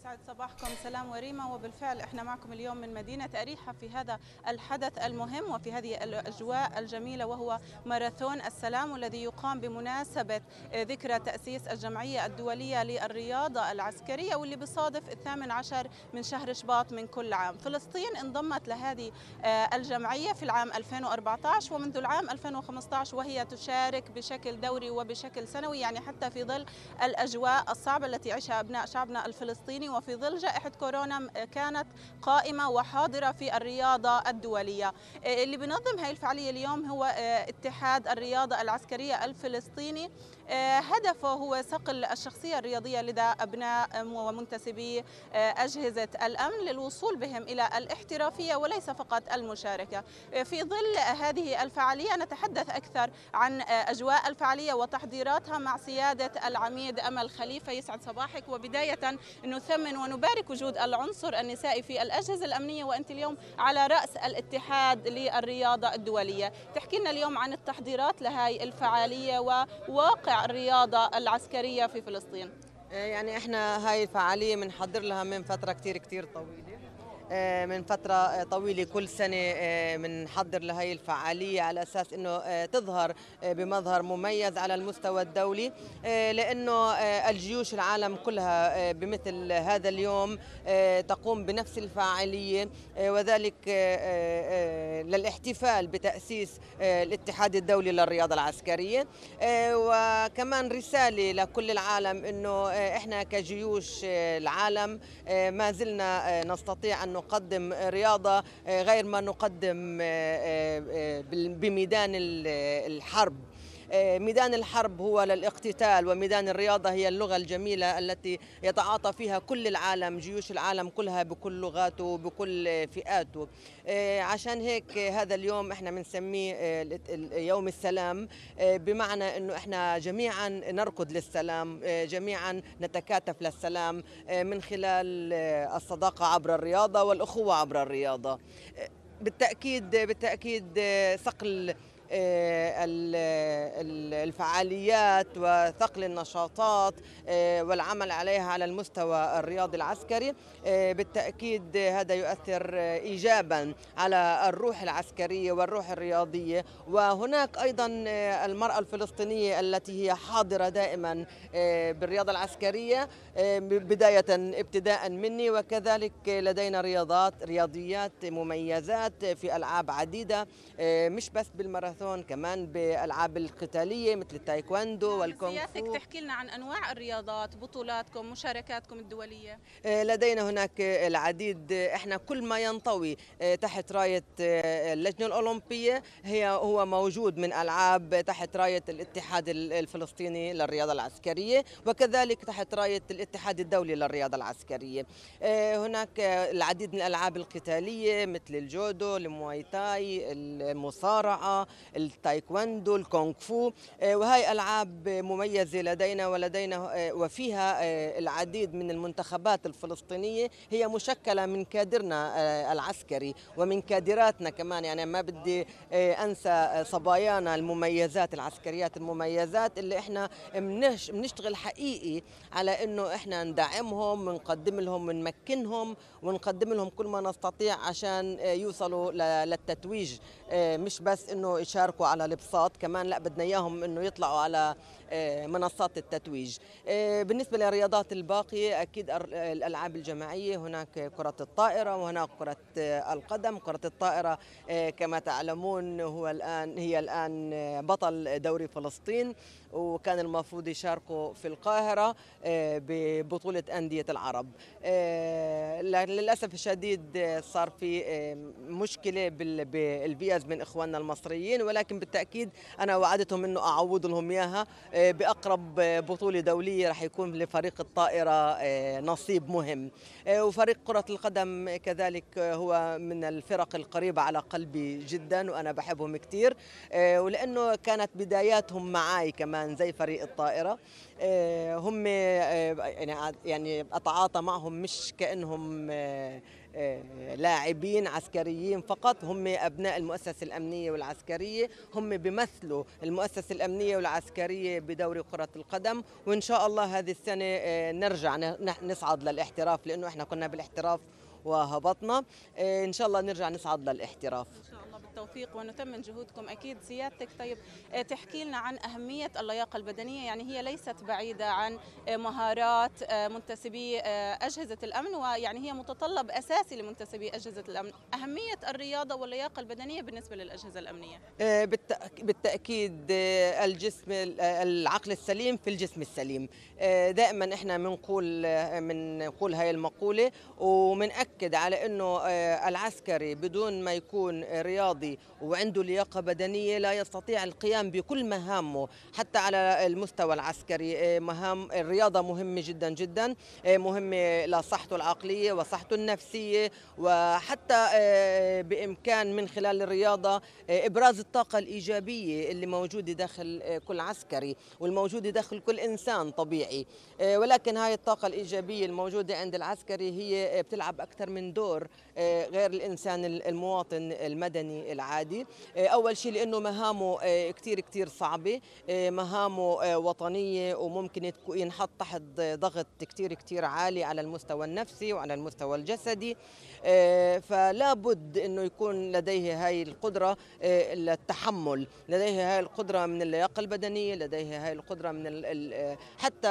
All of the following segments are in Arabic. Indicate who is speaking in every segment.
Speaker 1: يسعد صباحكم. سلام وريما. وبالفعل إحنا معكم اليوم من مدينة أريحة في هذا الحدث المهم وفي هذه الأجواء الجميلة وهو ماراثون السلام والذي يقام بمناسبة ذكرى تأسيس الجمعية الدولية للرياضة العسكرية واللي بصادف الثامن عشر من شهر شباط من كل عام. فلسطين انضمت لهذه الجمعية في العام 2014 ومنذ العام 2015 وهي تشارك بشكل دوري وبشكل سنوي يعني حتى في ظل الأجواء الصعبة التي يعيشها أبناء شعبنا الفلسطيني. وفي ظل جائحة كورونا كانت قائمة وحاضرة في الرياضة الدولية. اللي بنظم هذه الفعالية اليوم هو اتحاد الرياضة العسكرية الفلسطيني. هدفه هو صقل الشخصية الرياضية لدى أبناء ومنتسبي أجهزة الأمن للوصول بهم إلى الاحترافية وليس فقط المشاركة. في ظل هذه الفعالية نتحدث أكثر عن أجواء الفعالية وتحضيراتها مع سيادة العميد أمل خليفة. يسعد صباحك. وبداية نثمن ونبارك وجود العنصر النسائي في الأجهزة الأمنية. وأنت اليوم على رأس الاتحاد للرياضة الدولية. تحكي لنا اليوم عن التحضيرات لهذه الفعالية وواقع الرياضة العسكرية في فلسطين.
Speaker 2: يعني إحنا هاي الفعالية بنحضر لها من فترة كتير كتير طويلة. من فترة طويلة كل سنة بنحضر لهي الفعالية على أساس أنه تظهر بمظهر مميز على المستوى الدولي لأنه الجيوش العالم كلها بمثل هذا اليوم تقوم بنفس الفاعلية وذلك للاحتفال بتأسيس الاتحاد الدولي للرياضة العسكرية. وكمان رسالة لكل العالم أنه إحنا كجيوش العالم ما زلنا نستطيع أن نقدم رياضة غير ما نقدم بميدان الحرب. ميدان الحرب هو للاقتتال وميدان الرياضة هي اللغة الجميلة التي يتعاطى فيها كل العالم جيوش العالم كلها بكل لغاته وبكل فئاته. عشان هيك هذا اليوم إحنا بنسميه يوم السلام. بمعنى إنه إحنا جميعا نركض للسلام جميعا نتكاتف للسلام من خلال الصداقة عبر الرياضة والأخوة عبر الرياضة. بالتأكيد بالتأكيد صقل الفعاليات وثقل النشاطات والعمل عليها على المستوى الرياضي العسكري. بالتأكيد هذا يؤثر إيجابا على الروح العسكرية والروح الرياضية. وهناك أيضا المرأة الفلسطينية التي هي حاضرة دائما بالرياضة العسكرية بداية ابتداء مني. وكذلك لدينا رياضات رياضيات مميزات في ألعاب عديدة مش بس بالماراثون ماراثون كمان بالألعاب القتالية مثل التايكواندو والكونغ
Speaker 1: فو. تحكي لنا عن أنواع الرياضات بطولاتكم مشاركاتكم الدولية.
Speaker 2: لدينا هناك العديد. إحنا كل ما ينطوي تحت راية اللجنة الأولمبية هي هو موجود من ألعاب تحت راية الاتحاد الفلسطيني للرياضة العسكرية وكذلك تحت راية الاتحاد الدولي للرياضة العسكرية. هناك العديد من الألعاب القتالية مثل الجودو المواي تاي المصارعة التايكواندو الكونغ فو وهي ألعاب مميزة لدينا ولدينا وفيها العديد من المنتخبات الفلسطينية. هي مشكلة من كادرنا العسكري ومن كادراتنا كمان. يعني ما بدي أنسى صبايانا المميزات العسكريات المميزات اللي إحنا بنشتغل حقيقي على إنه إحنا ندعمهم ونقدم لهم ونمكنهم ونقدم لهم كل ما نستطيع عشان يوصلوا للتتويج. مش بس إنه يشاركوا على البساط كمان لا بدنا إياهم إنه يطلعوا على منصات التتويج. بالنسبة للرياضات الباقية أكيد الألعاب الجماعية هناك كرة الطائرة وهناك كرة القدم. كرة الطائرة كما تعلمون هو الآن هي الآن بطل دوري فلسطين وكان المفروض يشاركوا في القاهرة ببطولة أندية العرب. للأسف الشديد صار في مشكلة بالبيئز من إخواننا المصريين. ولكن بالتأكيد أنا وعدتهم أنه أعوض لهم إياها. بأقرب بطولة دولية رح يكون لفريق الطائرة نصيب مهم. وفريق كرة القدم كذلك هو من الفرق القريبة على قلبي جدا وأنا بحبهم كثير ولأنه كانت بداياتهم معي كمان زي فريق الطائرة. هم يعني يعني أتعاطى معهم مش كأنهم لاعبين عسكريين فقط هم أبناء المؤسسة الأمنية والعسكرية هم بيمثلوا المؤسسة الأمنية والعسكرية بدوري كرة القدم وإن شاء الله هذه السنة نرجع نصعد للاحتراف لأنه إحنا كنا بالاحتراف وهبطنا. إن شاء الله نرجع نصعد للاحتراف
Speaker 1: إن شاء الله بالتوفيق ونثمن جهودكم أكيد سيادتك طيب تحكي لنا عن أهمية اللياقة البدنية. يعني هي ليست بعيدة عن مهارات منتسبي أجهزة الأمن ويعني هي متطلب أساسي لمنتسبي أجهزة الأمن. أهمية الرياضة واللياقة البدنية بالنسبة للأجهزة الأمنية.
Speaker 2: بالتأكيد الجسم العقل السليم في الجسم السليم. دائما إحنا بنقول بنقول هاي المقولة. ومنأكد على أنه العسكري بدون ما يكون رياضي وعنده لياقة بدنية لا يستطيع القيام بكل مهامه حتى على المستوى العسكري. مهام الرياضة مهمة جدا جدا. مهمة لصحته العقلية وصحته النفسية وحتى بإمكان من خلال الرياضة إبراز الطاقة الإيجابية اللي موجودة داخل كل عسكري والموجودة داخل كل إنسان طبيعي. ولكن هاي الطاقة الإيجابية الموجودة عند العسكري هي بتلعب أكثر من دور غير الإنسان المواطن المدني العادي. أول شيء لأنه مهامه كتير كتير صعبة. مهامه وطنية وممكن ينحط تحت ضغط كتير كتير عالي على المستوى النفسي وعلى المستوى الجسدي. فلا بد أنه يكون لديه هاي القدرة للتحمل. لديه هاي القدرة من اللياقة البدنية لديه هاي القدرة من حتى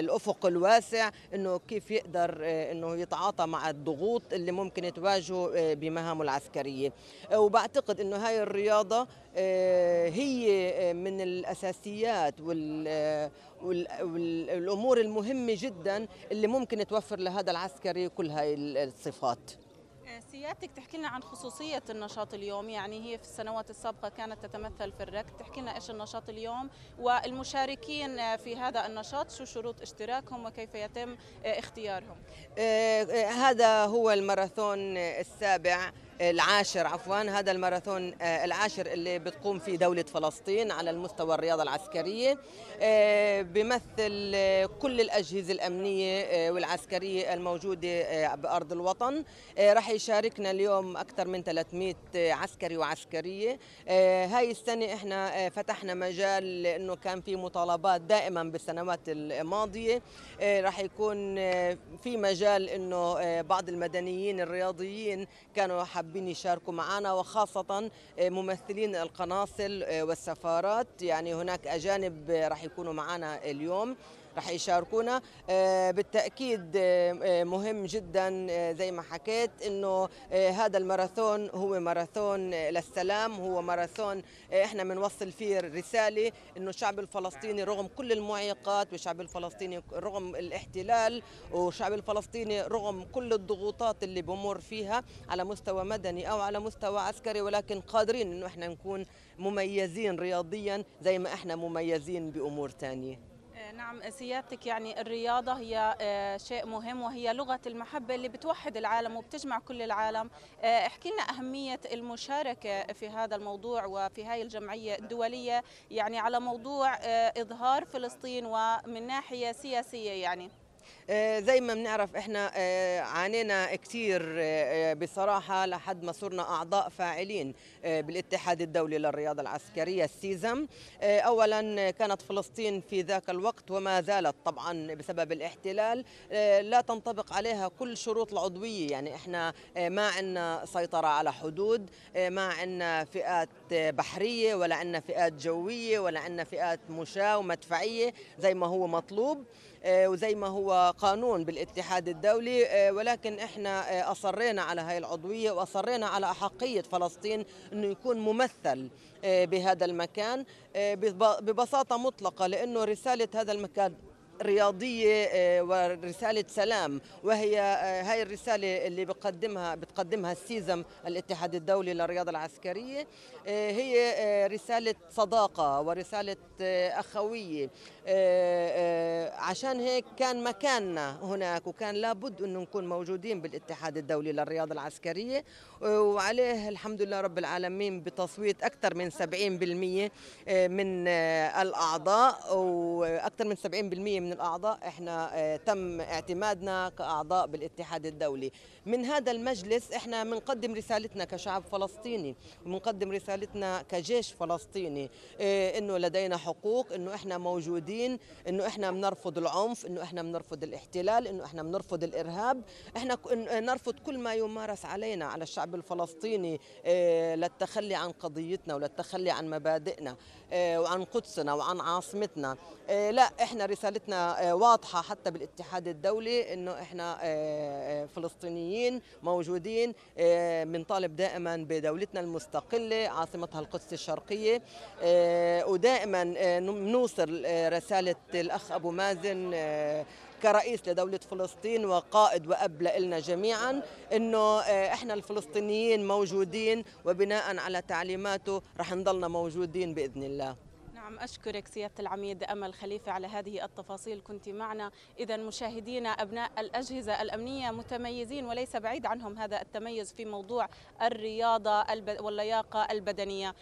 Speaker 2: الأفق الواسع أنه كيف يقدر أنه يتعاطى مع الضغوط اللي ممكن تواجهه بمهامه العسكرية. وبعتقد أنه هاي الرياضة هي من الأساسيات وال والامور المهمة جدا اللي ممكن توفر لهذا العسكري كل هاي الصفات.
Speaker 1: سيادتك تحكي لنا عن خصوصية النشاط اليوم. يعني هي في السنوات السابقة كانت تتمثل في الركض. تحكي لنا إيش النشاط اليوم والمشاركين في هذا النشاط شو شروط اشتراكهم وكيف يتم اختيارهم؟
Speaker 2: آه هذا هو الماراثون السابع. العاشر عفوا هذا الماراثون العاشر اللي بتقوم فيه دولة فلسطين على المستوى الرياضة العسكرية. بيمثل كل الأجهزة الأمنية والعسكرية الموجودة بأرض الوطن. راح يشاركنا اليوم أكثر من 300 عسكري وعسكرية. هاي السنة إحنا فتحنا مجال لأنه كان في مطالبات دائما بالسنوات الماضية. راح يكون في مجال أنه بعض المدنيين الرياضيين كانوا حابين يشاركوا معنا وخاصة ممثلين القناصل والسفارات. يعني هناك أجانب راح يكونوا معنا اليوم. رح يشاركونا. بالتأكيد مهم جدا زي ما حكيت أنه هذا الماراثون هو ماراثون للسلام هو ماراثون إحنا بنوصل فيه رسالة أنه الشعب الفلسطيني رغم كل المعيقات والشعب الفلسطيني رغم الاحتلال والشعب الفلسطيني رغم كل الضغوطات اللي بمر فيها على مستوى مدني أو على مستوى عسكري ولكن قادرين أنه إحنا نكون مميزين رياضيا زي ما إحنا مميزين بأمور تانية.
Speaker 1: نعم سيادتك يعني الرياضة هي شيء مهم وهي لغة المحبة اللي بتوحد العالم وبتجمع كل العالم. احكي لنا أهمية المشاركة في هذا الموضوع وفي هاي الجمعية الدولية يعني على موضوع إظهار فلسطين ومن ناحية سياسية يعني.
Speaker 2: زي ما بنعرف إحنا عانينا كثير بصراحة لحد ما صرنا أعضاء فاعلين بالاتحاد الدولي للرياضة العسكرية السيزم. أولا كانت فلسطين في ذاك الوقت وما زالت طبعا بسبب الاحتلال. لا تنطبق عليها كل شروط العضوية. يعني إحنا ما عندنا سيطرة على حدود ما عندنا فئات بحرية ولا عندنا فئات جوية ولا عندنا فئات مشاة ومدفعية زي ما هو مطلوب. وزي ما هو قانون بالاتحاد الدولي ولكن إحنا أصرينا على هاي العضوية وأصرينا على أحقية فلسطين إنه يكون ممثل بهذا المكان ببساطة مطلقة لأنه رسالة هذا المكان رياضية ورسالة سلام. وهي هاي الرسالة اللي بقدمها بتقدمها السيزم الاتحاد الدولي للرياضة العسكرية. هي رسالة صداقة ورسالة أخوية. عشان هيك كان مكاننا هناك وكان لابد أنه نكون موجودين بالاتحاد الدولي للرياضة العسكرية. وعليه الحمد لله رب العالمين بتصويت أكثر من 70% من الأعضاء وأكثر من 70% من من الأعضاء. إحنا تم اعتمادنا كأعضاء بالاتحاد الدولي. من هذا المجلس إحنا بنقدم رسالتنا كشعب فلسطيني وبنقدم رسالتنا كجيش فلسطيني. إنه لدينا حقوق إنه إحنا موجودين إنه إحنا بنرفض العنف إنه إحنا بنرفض الاحتلال إنه إحنا بنرفض الإرهاب. إحنا نرفض كل ما يمارس علينا على الشعب الفلسطيني للتخلي عن قضيتنا وللتخلي عن مبادئنا وعن قدسنا وعن عاصمتنا. لا إحنا رسالتنا واضحة حتى بالاتحاد الدولي إنه إحنا فلسطينيين موجودين بنطالب دائما بدولتنا المستقلة عاصمتها القدس الشرقية ودائما بنوصل رسالة الأخ أبو مازن كرئيس لدولة فلسطين وقائد وأب لنا جميعا أنه إحنا الفلسطينيين موجودين وبناء على تعليماته رح نضلنا موجودين بإذن الله.
Speaker 1: نعم أشكرك سيادة العميد أمل خليفة على هذه التفاصيل. كنت معنا إذا مشاهدينا أبناء الأجهزة الأمنية متميزين وليس بعيد عنهم هذا التميز في موضوع الرياضة واللياقة البدنية.